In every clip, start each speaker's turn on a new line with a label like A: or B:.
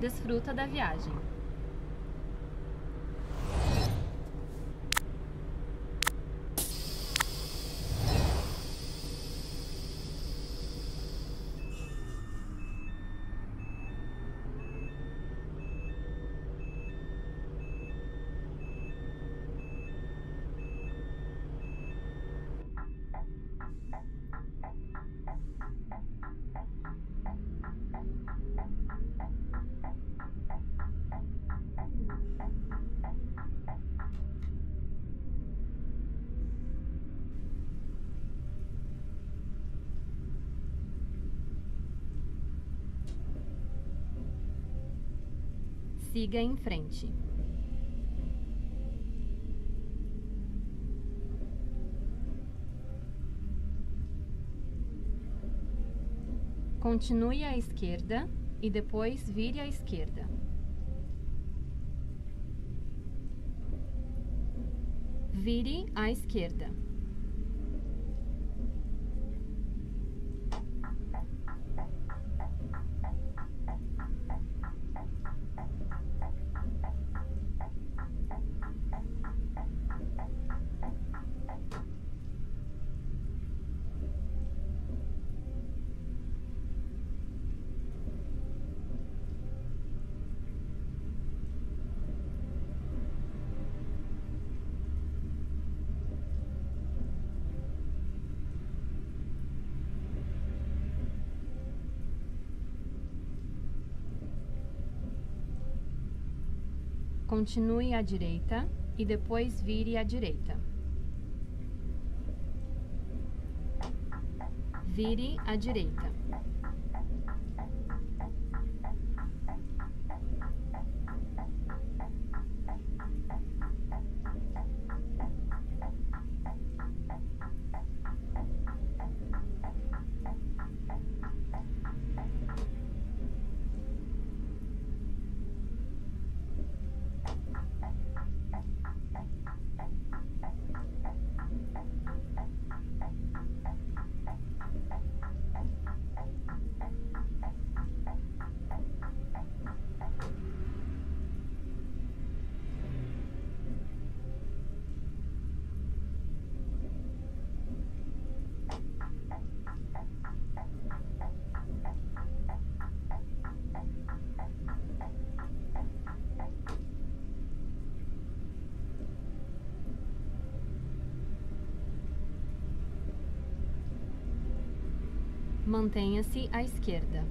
A: Desfruta da viagem. Siga em frente. Continue à esquerda e depois vire à esquerda. Vire à esquerda. Continue à direita e depois vire à direita. Vire à direita. Mantenha-se à esquerda.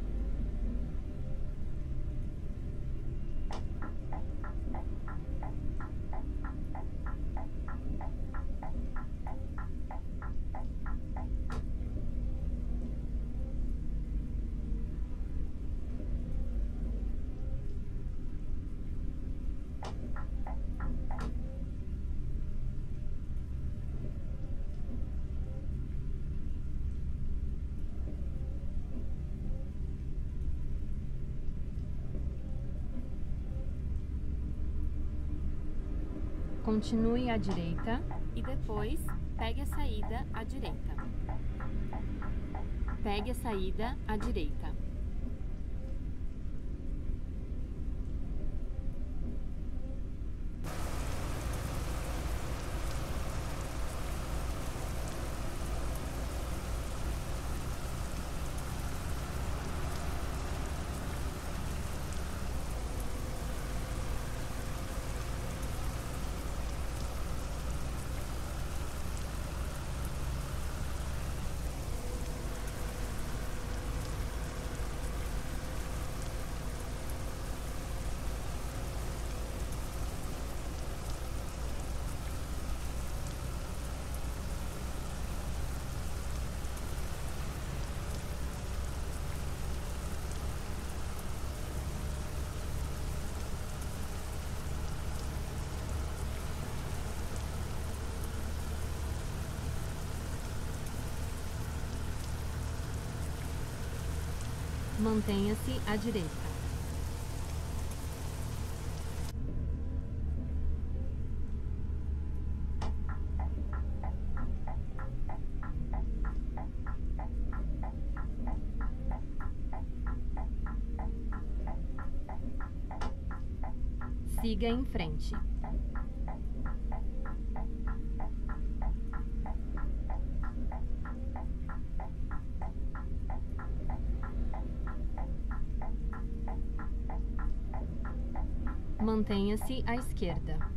A: Continue à direita e depois pegue a saída à direita. Pegue a saída à direita. Mantenha-se à direita. Siga em frente. Mantenha-se à esquerda.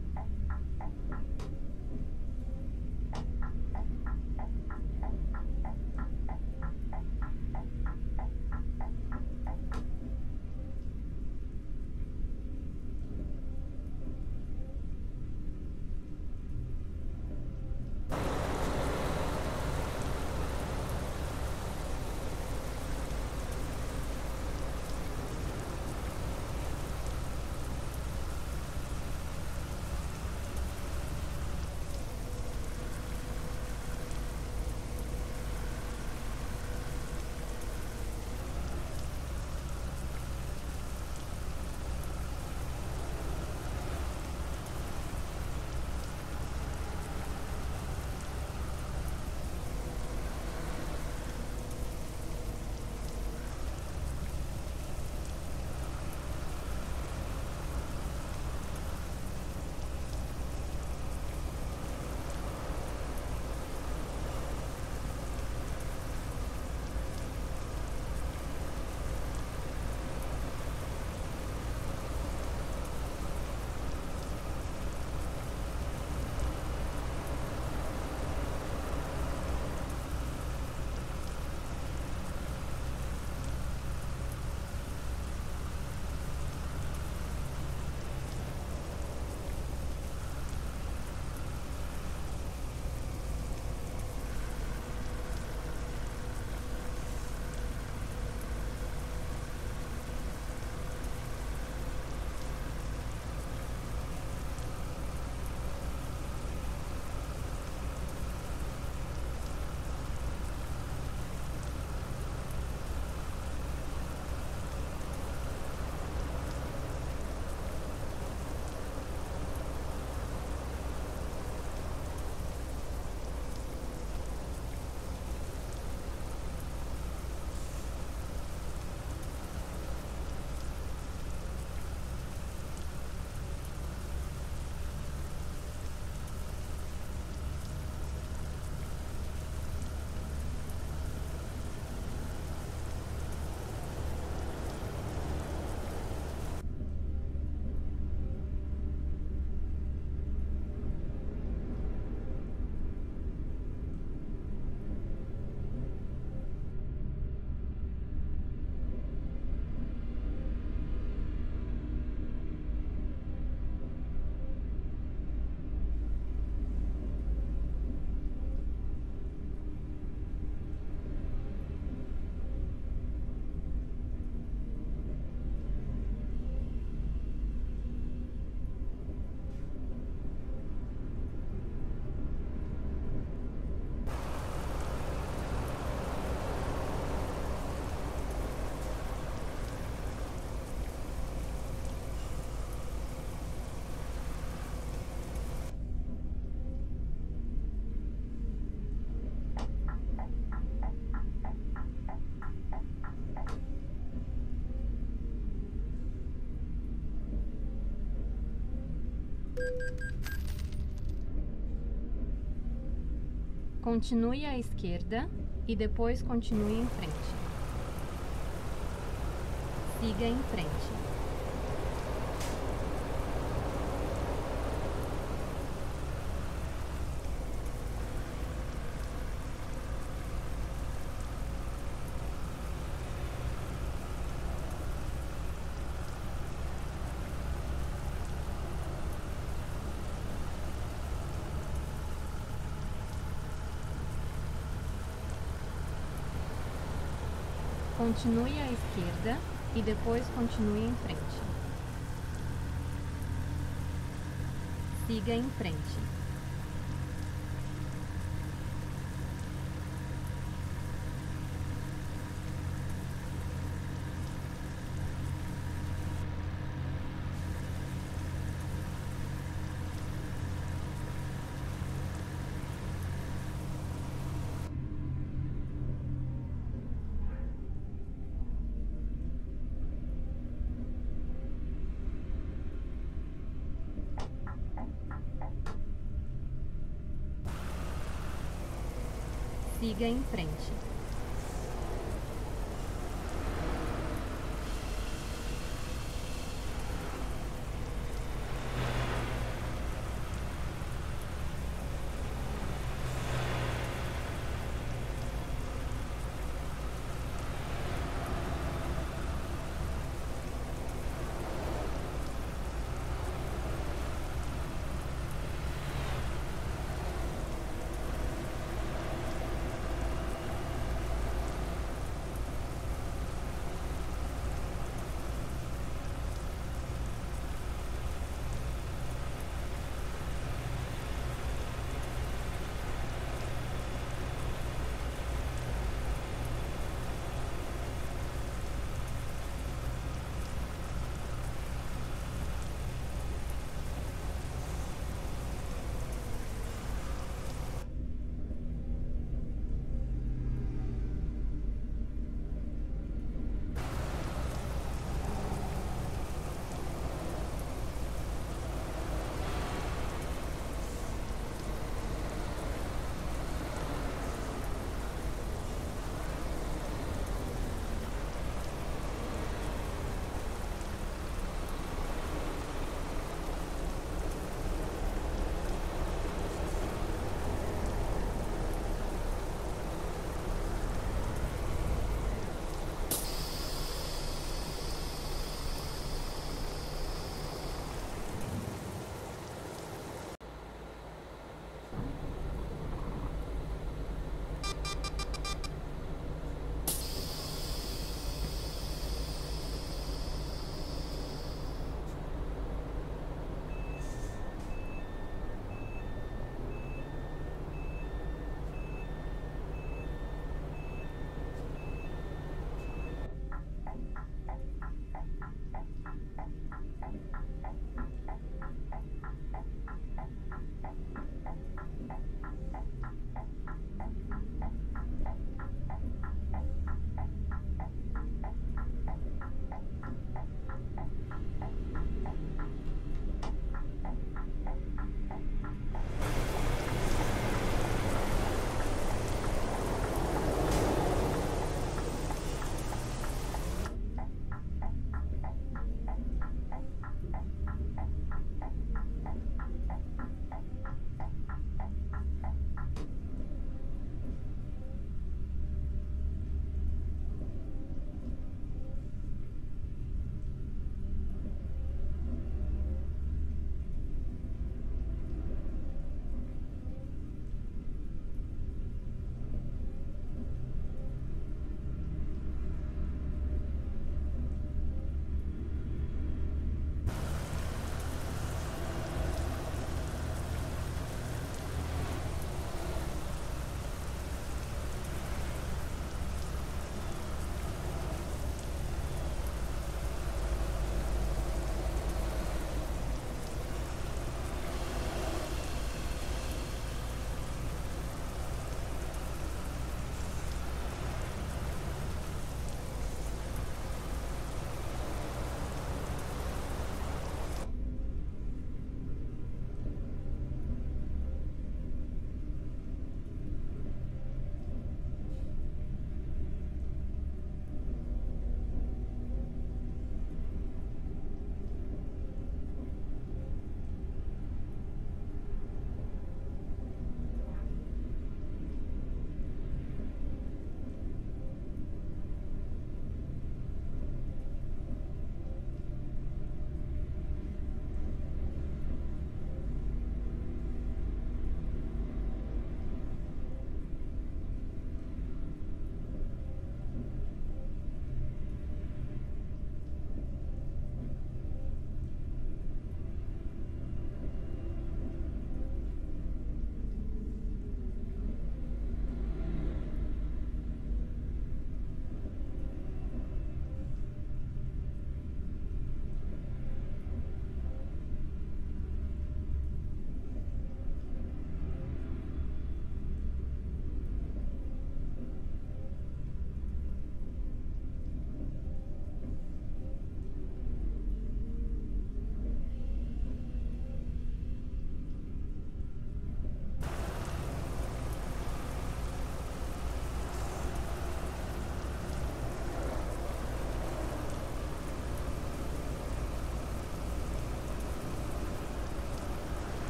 A: Continue à esquerda e depois continue em frente. Siga em frente. Continue à esquerda e depois continue em frente. Siga em frente. Siga em frente.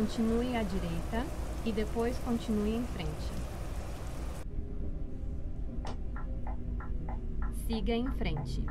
A: Continue à direita e depois continue em frente. Siga em frente.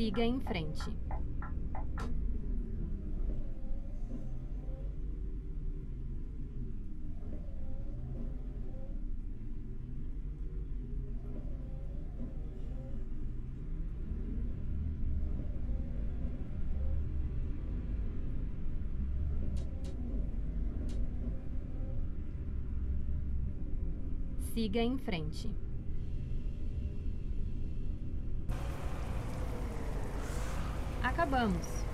A: Siga em frente. Siga em frente. Acabamos!